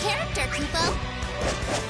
Character, Kupo.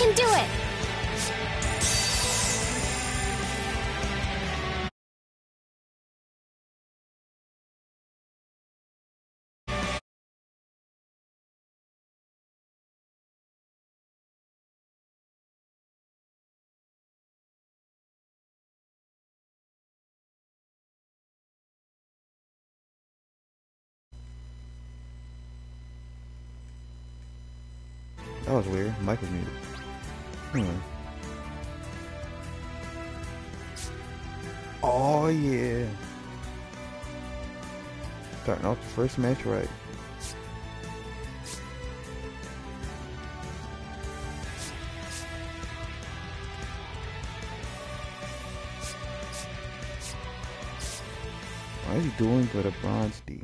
Can do it! That was weird. Mic was muted. Hmm. Oh yeah. Starting off the first match right. Why is he doing but a bronze deal?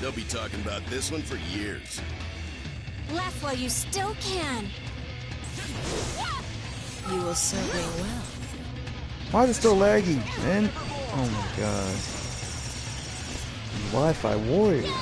They'll be talking about this one for years. Laugh while you still can. You will serve me well. Why is it still laggy, man? Oh my god. Wi-Fi warrior.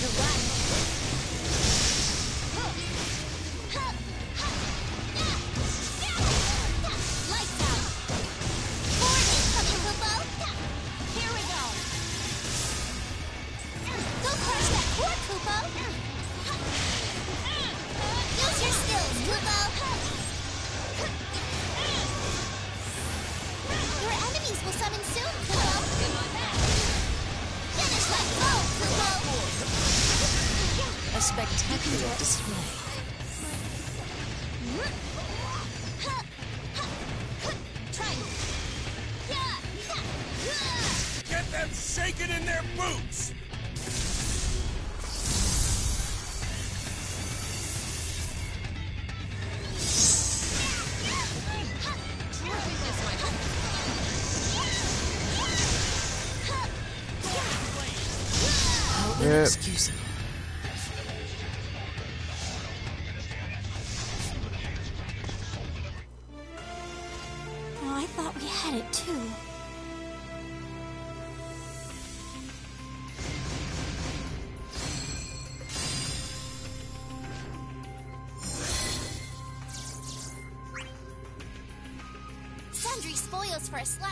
gotta ride.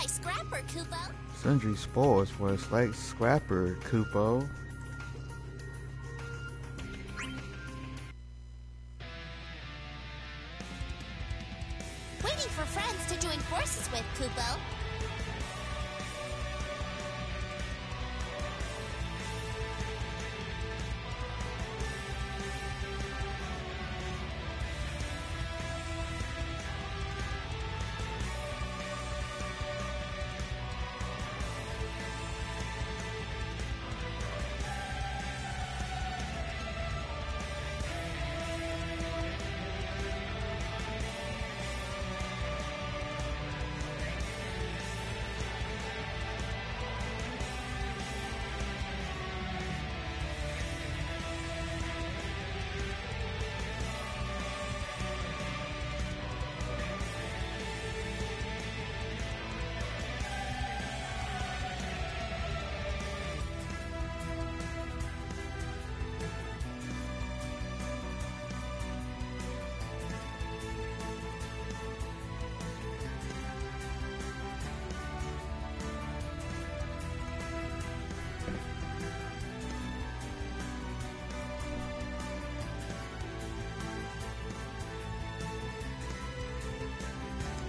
Scrapper, Kupo. Sundry spoils for a slight Scrapper, Kupo.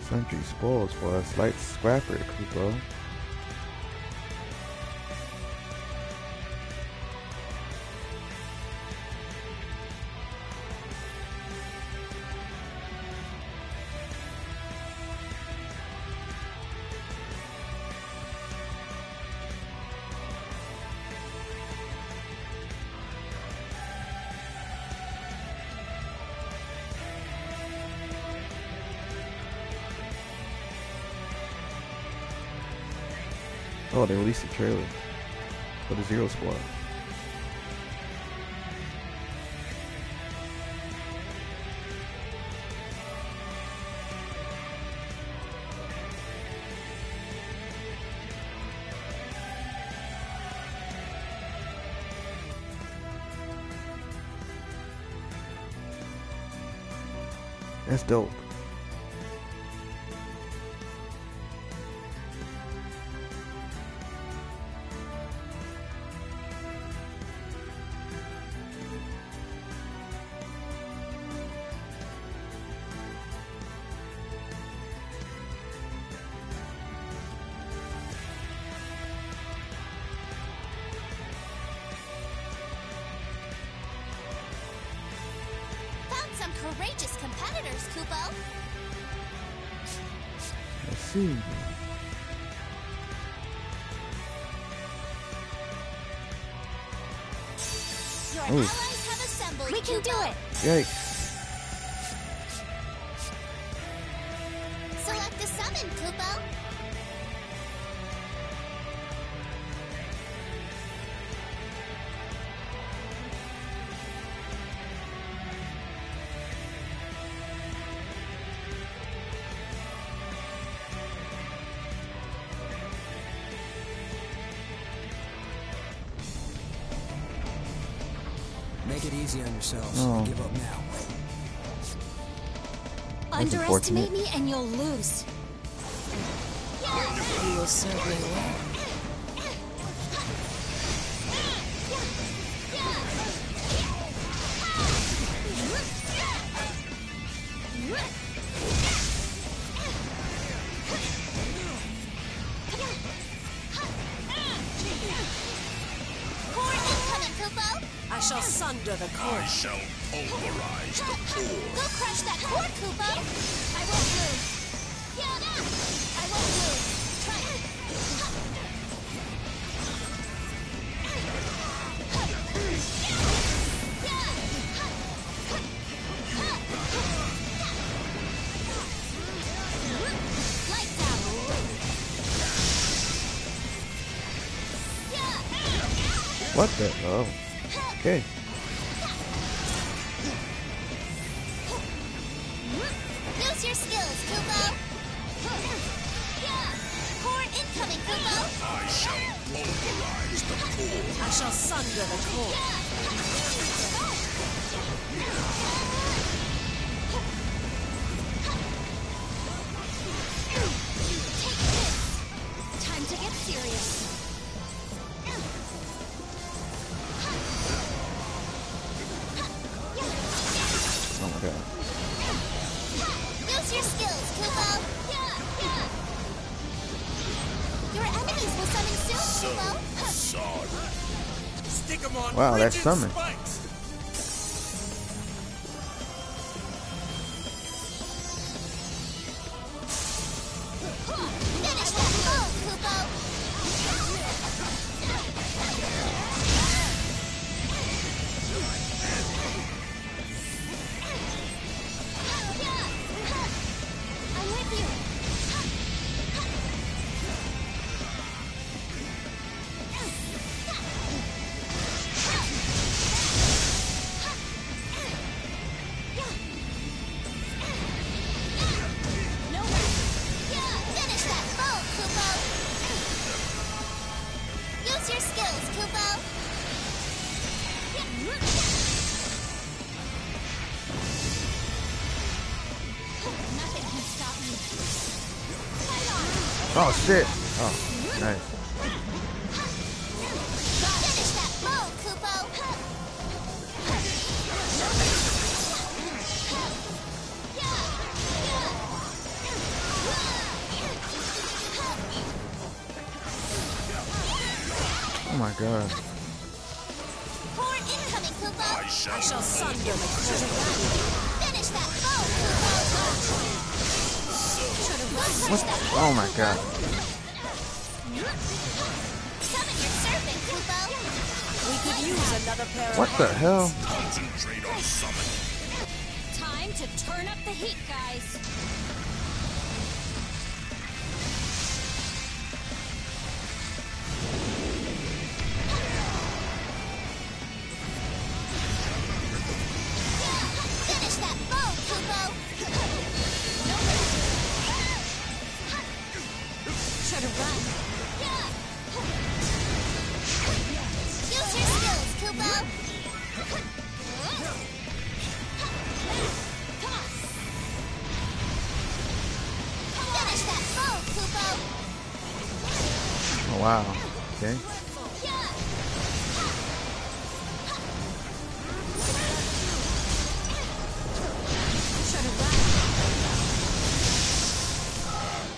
Country spoils for a slight scrapper, people. they released a trailer for the Zero Squad. That's dope. Morning, Kupo! Make it easy on yourselves. Oh. Give up now. Underestimate me and you'll lose serving well. I shall sunder the cord. What the? Oh. Okay. summer. Oh shit. the heat, guys. Wow. Okay.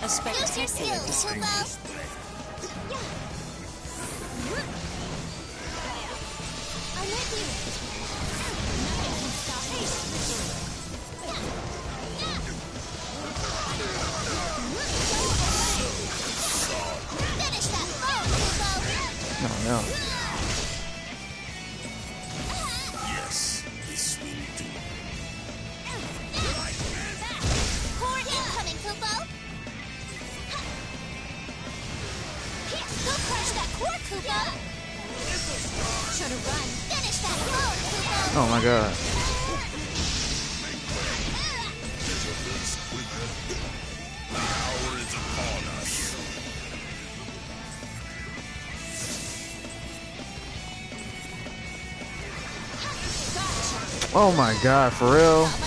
A spectacular distinction. I'm with you. Oh my god, for real?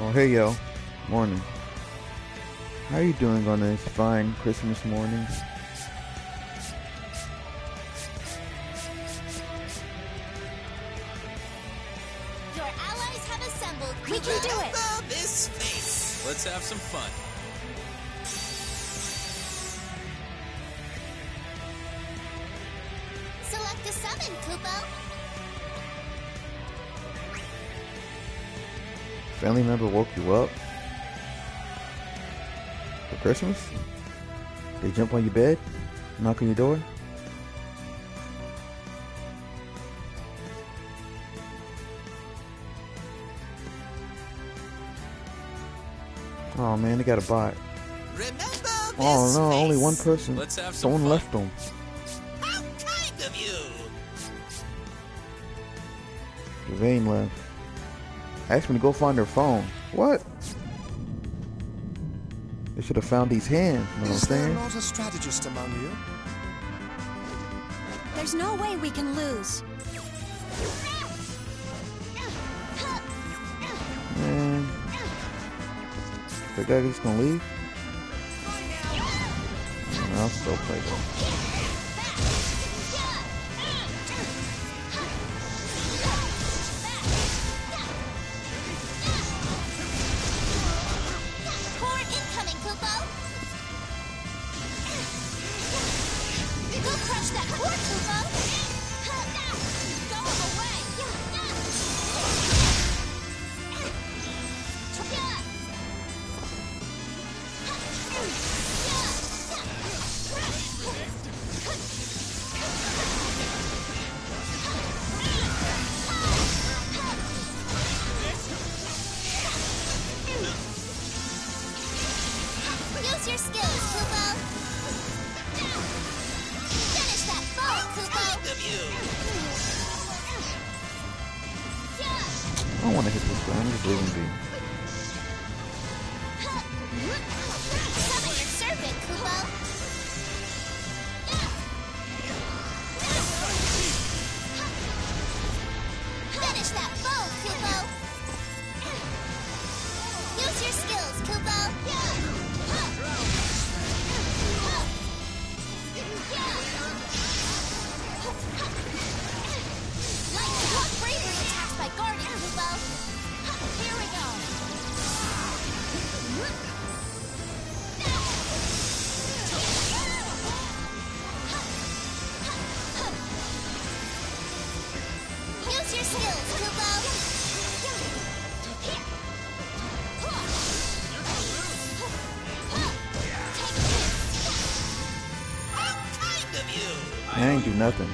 Oh, hey yo. Morning. How are you doing on this fine Christmas morning? You up? For Christmas? They jump on your bed? Knock on your door? Oh man, they got a bot. Remember this Oh no, only one person. Let's have some Someone fun. left them. How kind of you. Devane left. Asked me to go find their phone. What? They should have found these hands. You know what I'm Is there not a strategist among you? There's no way we can lose. Man. That guy just gonna leave? I'll still play though. Use your skills, Kupo. How kind of you. I ain't do nothing.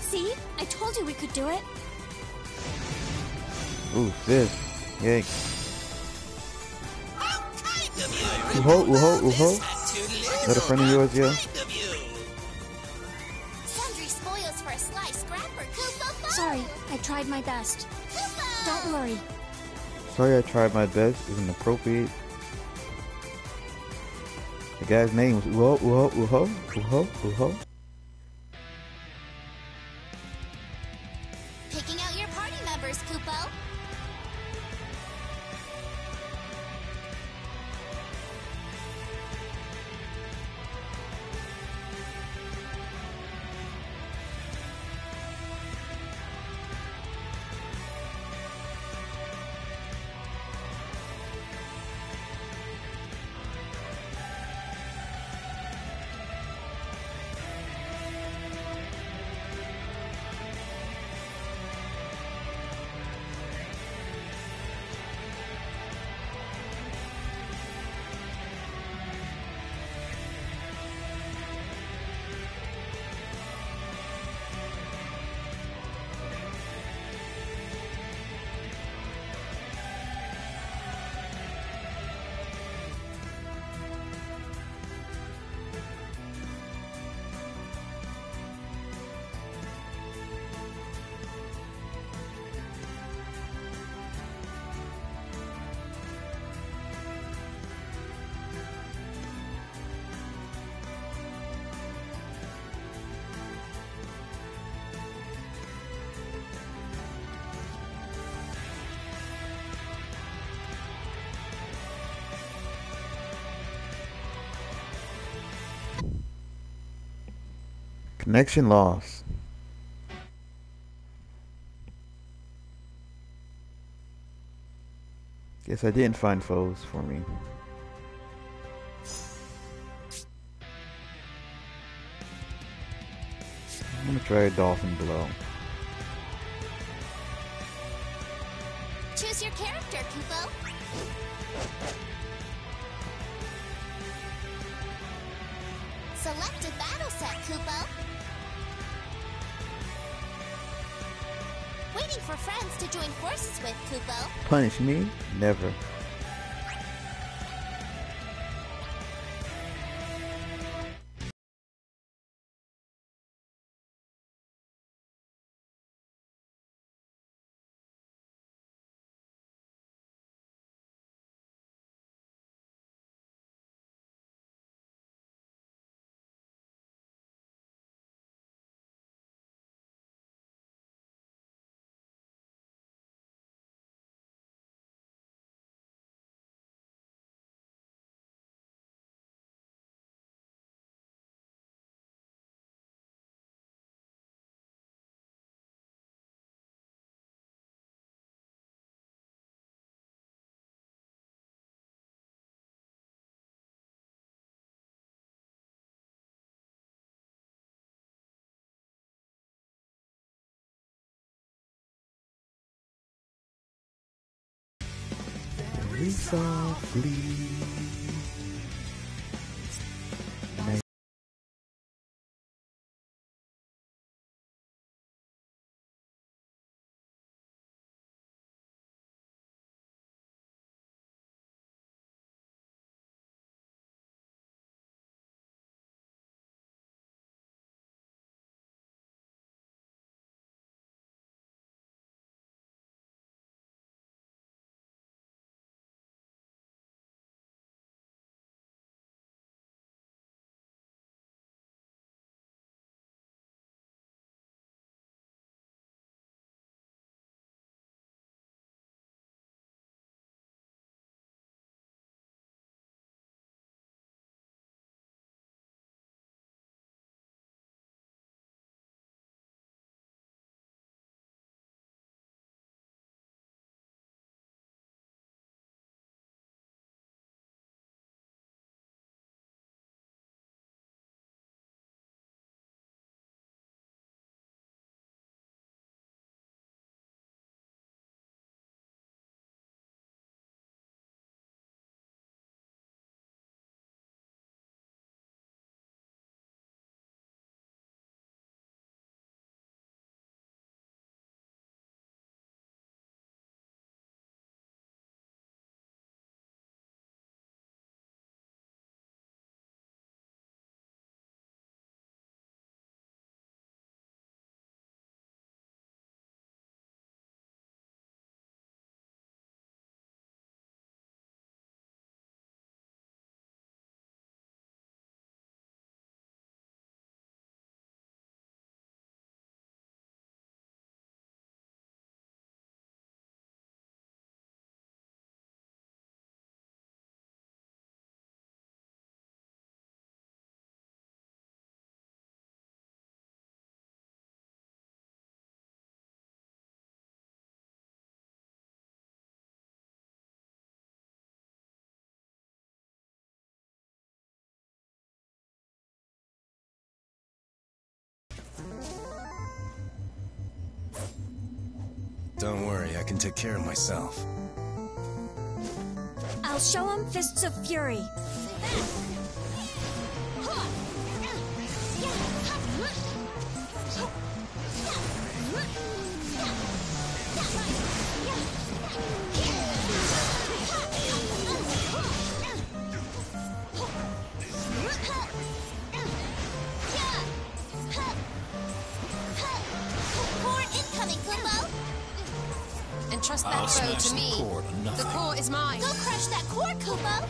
See? I told you we could do it. Ooh, this. Yay. Uho, uho, uho. Is that a friend of yours, yeah? Kind of you. Sundry spoils for a sly scrapper, Kupo. Sorry, I tried my best. Don't worry. Sorry I tried my best isn't appropriate. The guy's name was Uho, Uho, Uho, Uho, Uho. Connection lost. Guess I didn't find foes for me. I'm gonna try a dolphin blow. Choose your character, Kupo. Select a battle set, Kupo. Waiting for friends to join forces with. Punish me? Never. Very softly. Don't worry, I can take care of myself. I'll show him Fists of Fury. Entrust I'll that bow smash to the me. core The core is mine. Go crush that core, Kupo.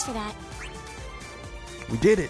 Thanks for that. We did it.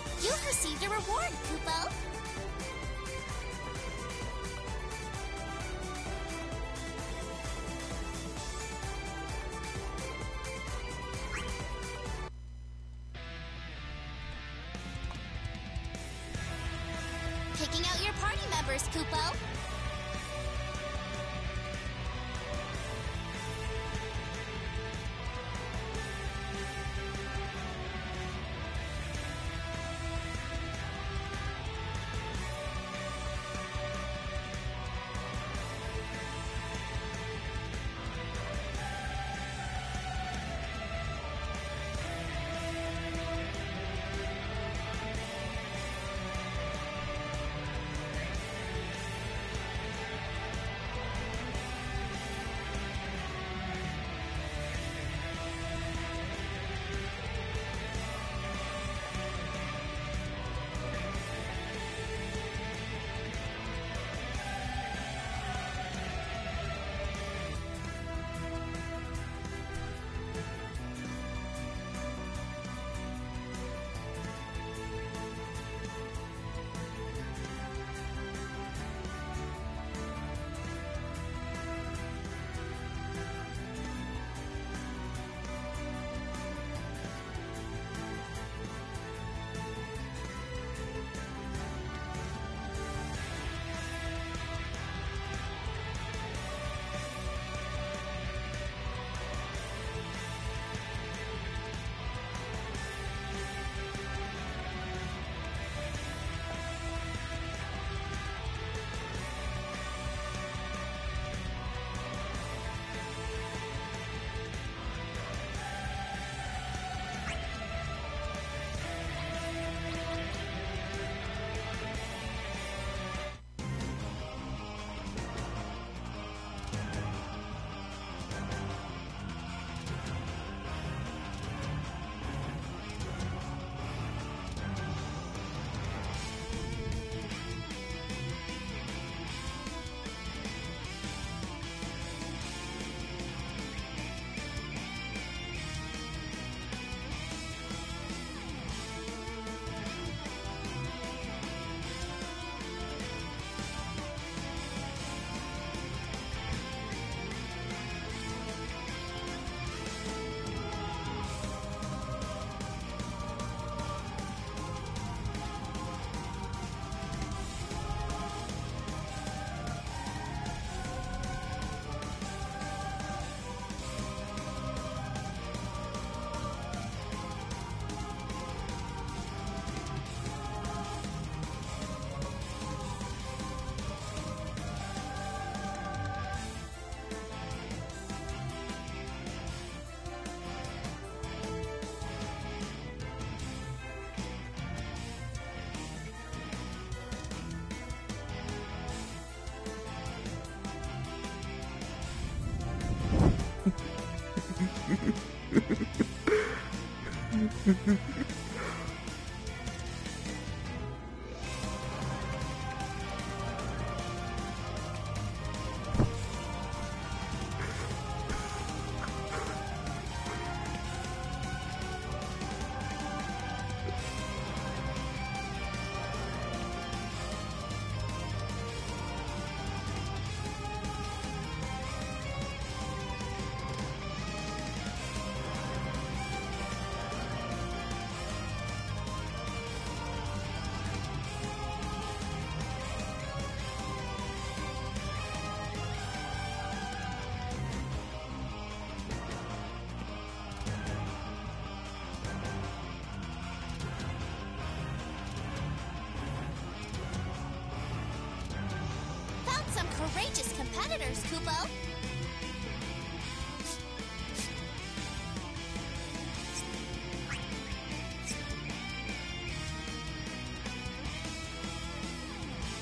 Kupo!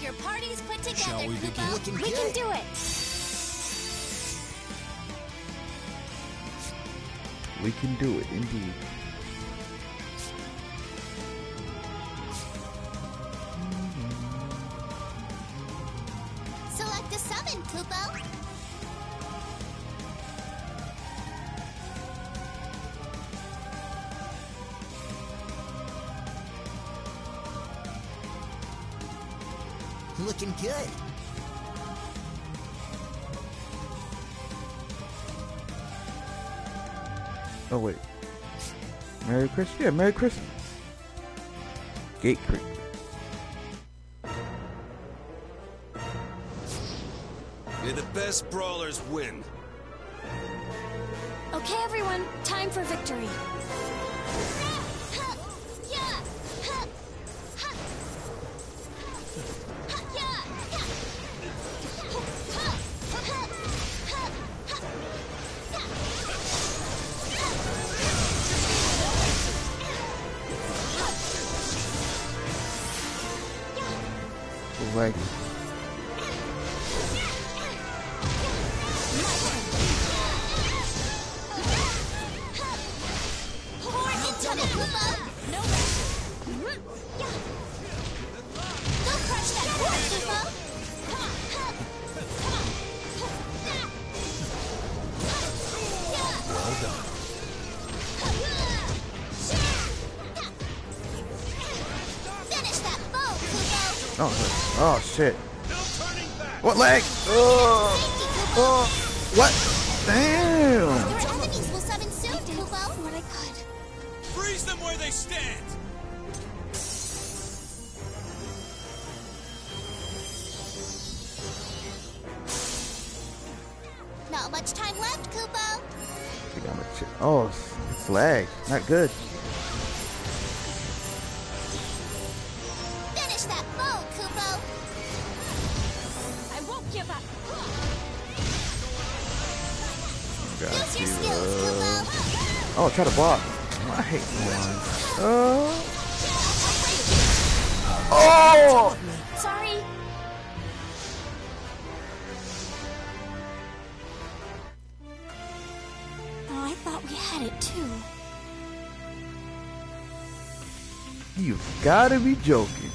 Your party's put together, Shall we Kupo! Begin? We can do it! We can do it, indeed. Christmas. Yeah, Merry Christmas. Gate Creek. The best brawlers win. Oh! Sorry. Oh, I thought we had it too. You've got to be joking.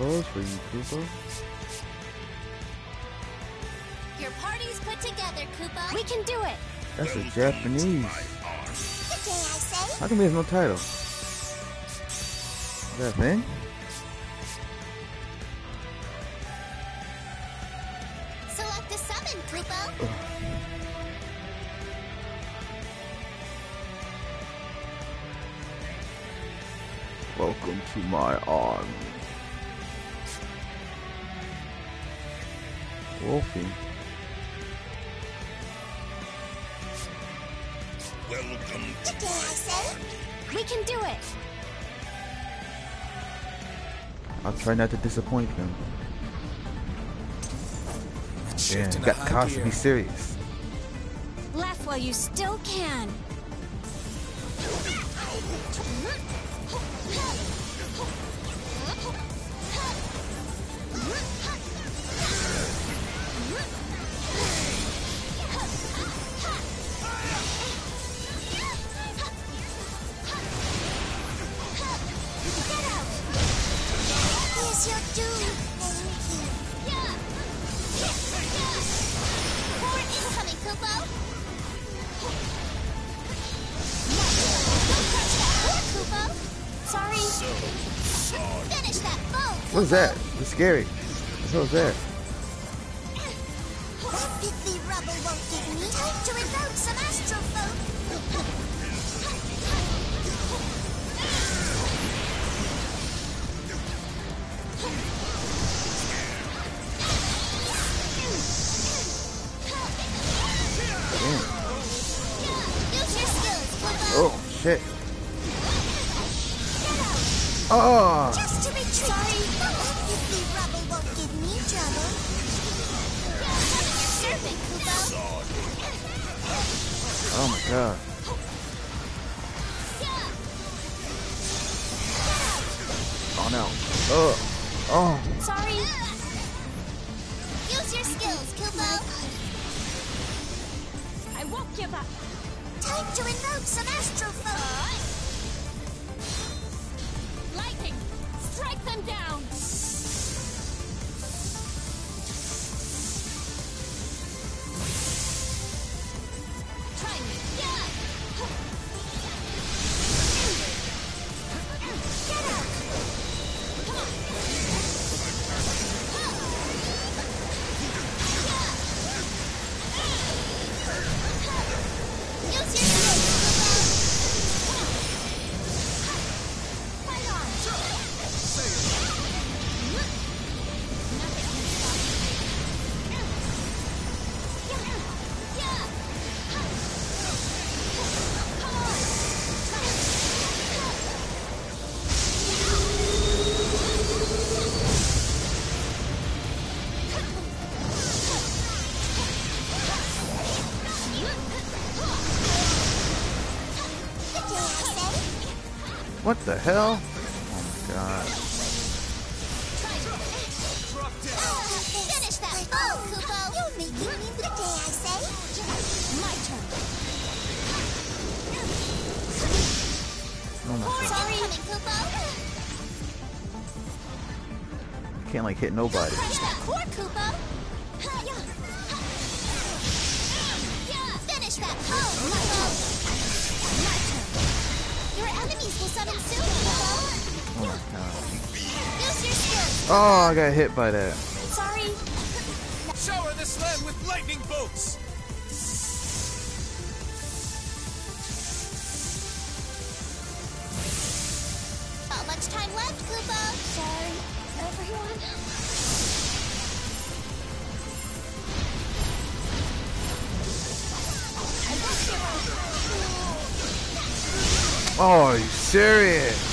Got for you, Kupo. Your party's put together, Kupo. We can do it. That's a Japanese. Good day, I say. How come there's no title? Is that a thing? Try not to disappoint them. Damn, Shift into got high to be serious. Laugh while you still can. What's that? It's scary. What was that? That I say. My turn. Oh my god. Can't like hit nobody. Finish that. Oh Your enemies will summon soon, Oh my god. Use your skills. Oh, I got hit by that. Sorry. Shower this land with lightning bolts! Not much time left, Kupo. Sorry, everyone. Oh, are you serious?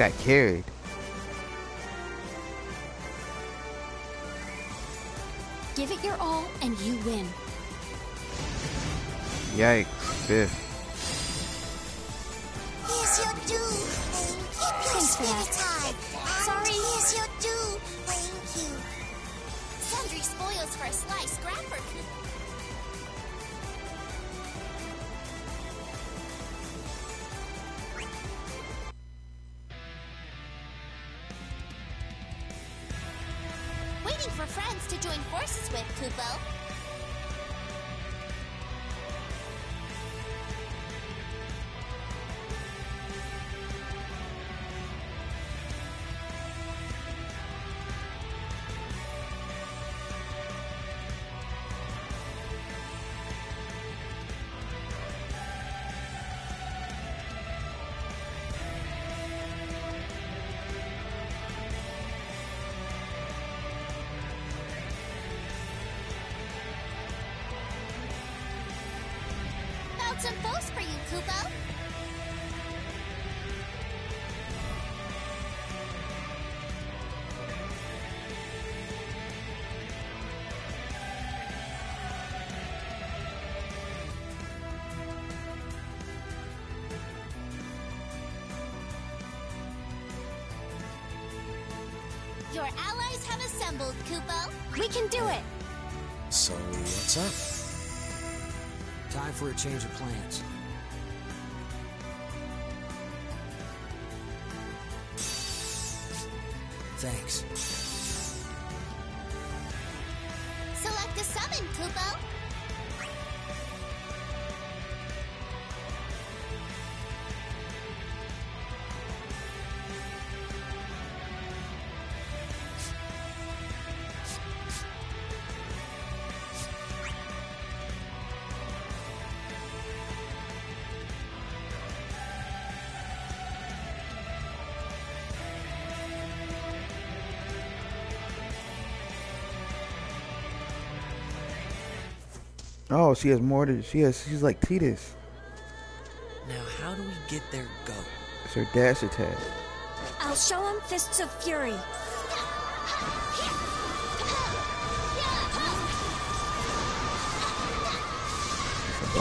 Got carried. Give it your all and you win. Yikes. Fifth. Found for you, Kupo. Your allies have assembled, Kupo. We can do it. So, what's up? Time for a change of plans. Oh, she has more to. She has. She's like Tidus. Now, how do we get their go? It's her dash attack. I'll show him Fists of Fury. It's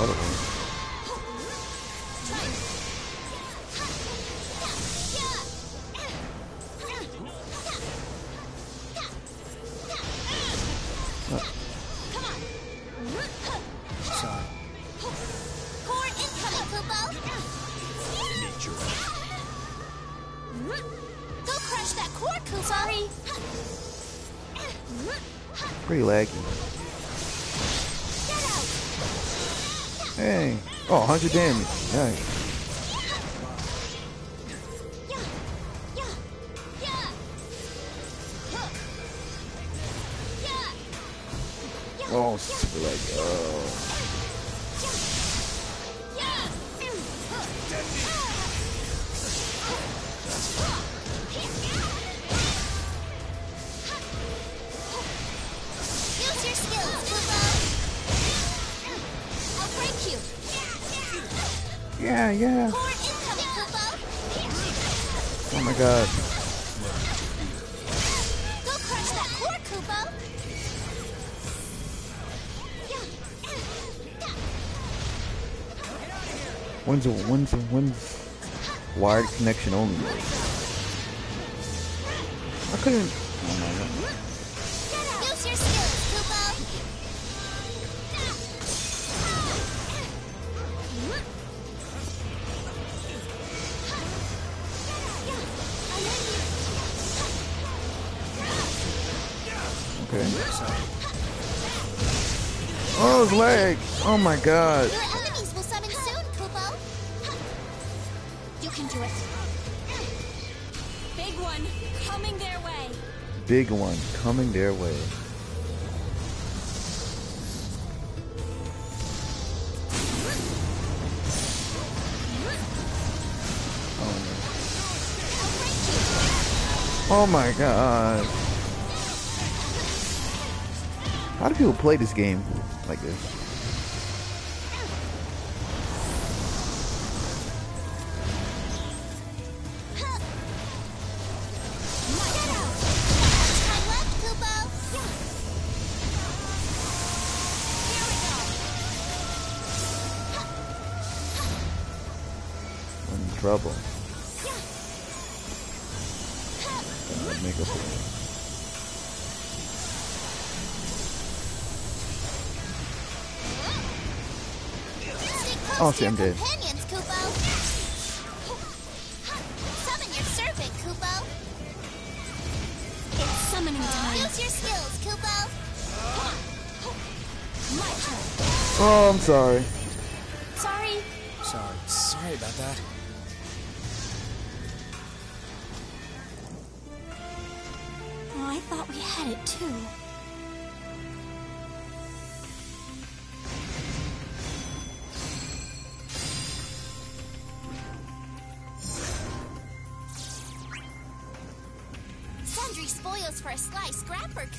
Oh, super like. Oh. Use your skills, Kupo. I'll break you. Yeah, yeah. Core incoming, Kupo. Oh my god. When's a when's a when's wired connection only? I couldn't. Oh my god. Use your skills, Kupo. Okay. Oh, his leg. Oh my god. Big one coming their way. Oh, oh my god. How do people play this game like this? My turn. Oh, I'm sorry. Sorry. Sorry. Sorry about that. Oh, I thought we had it too.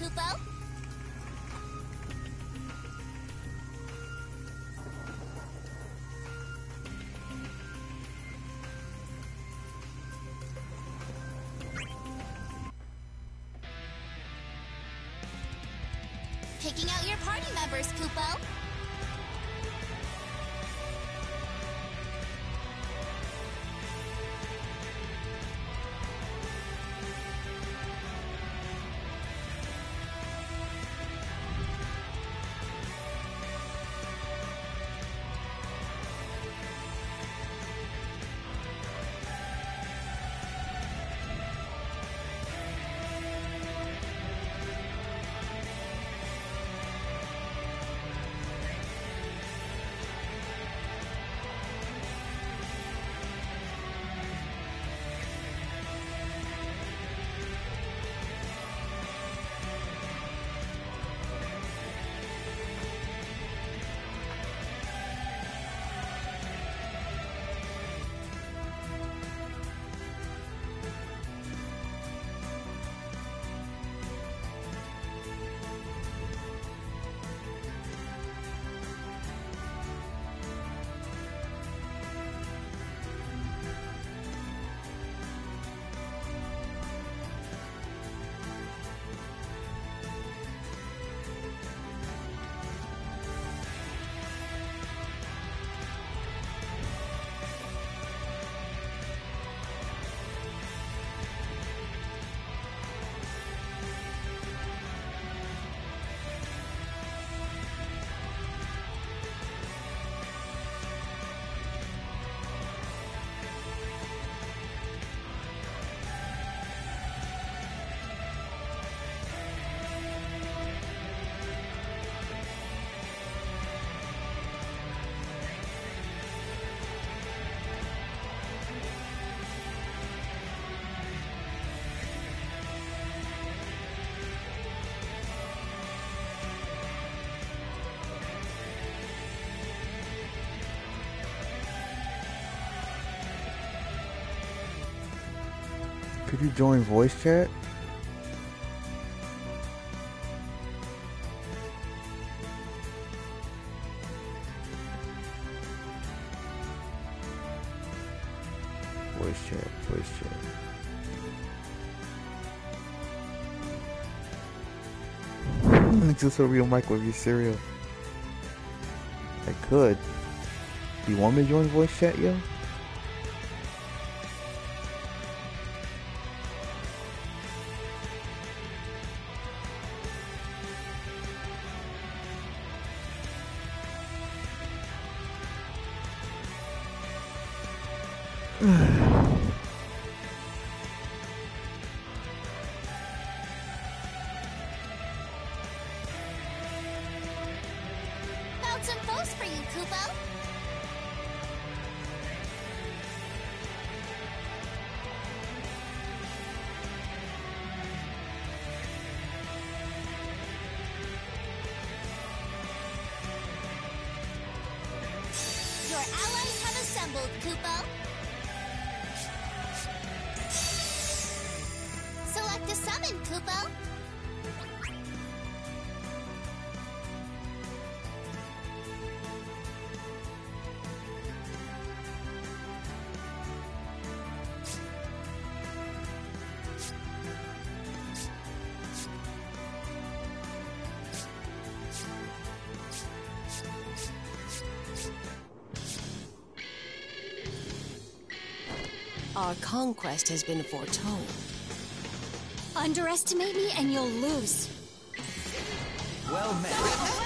Scrapper, Could you join voice chat? Voice chat, voice chat. Just a real microwave cereal. I could. Do you want me to join voice chat, yo? Our conquest has been foretold. Underestimate me and you'll lose. Well met.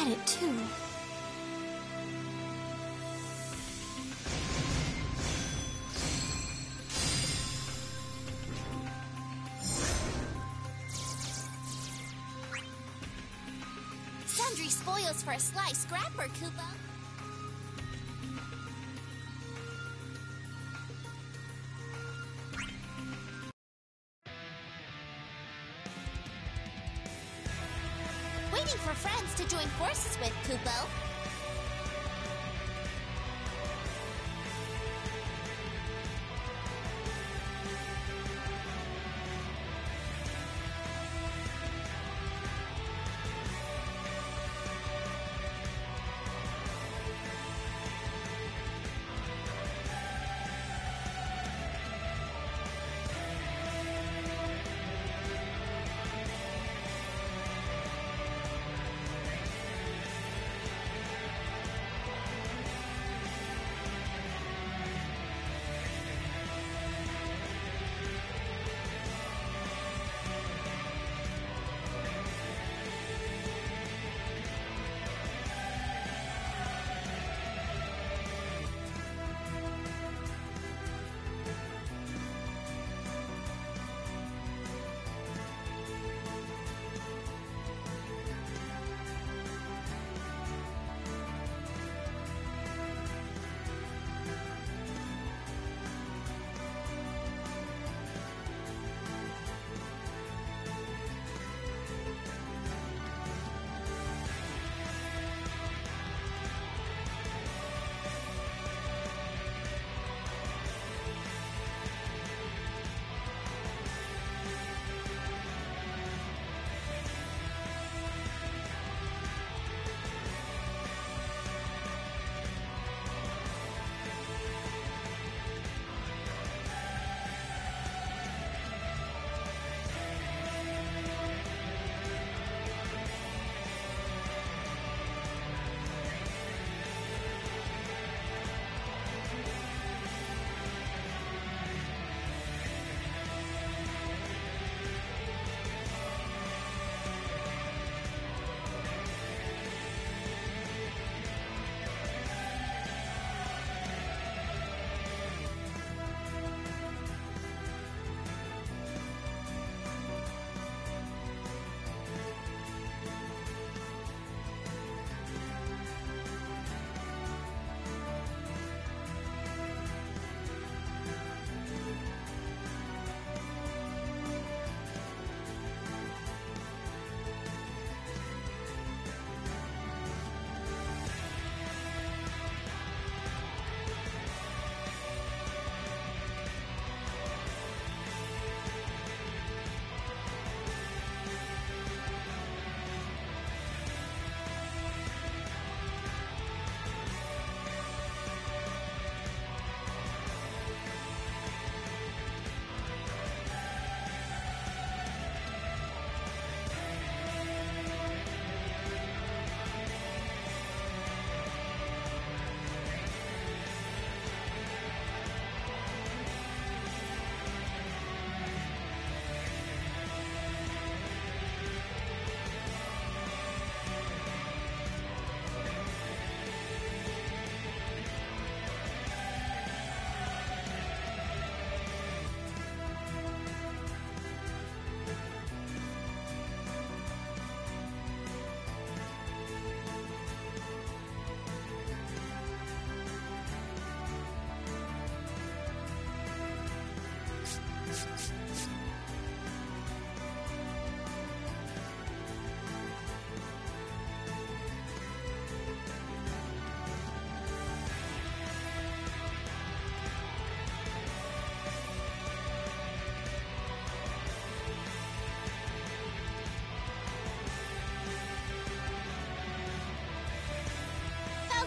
had it too. Sundry spoils for a slice. scrapper, Kupo.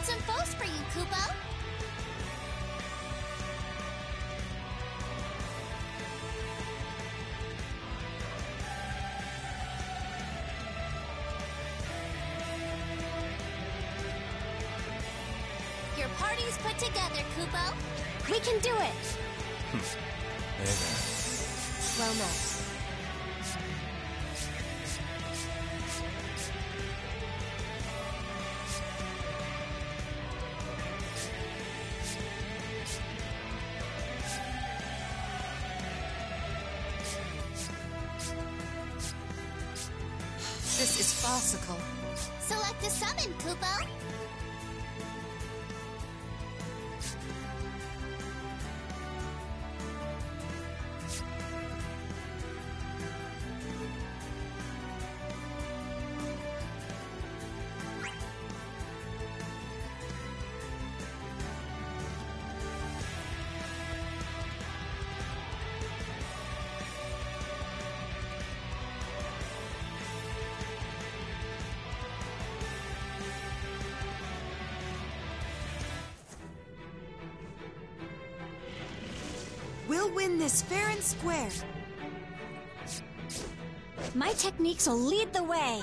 Found some foes for you, Kupo. Your party's put together, Kupo. We can do it! Hey. Well met. square. My techniques will lead the way.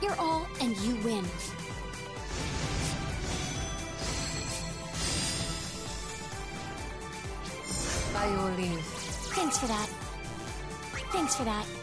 it your all and you win. By. Thanks for that. Thanks for that.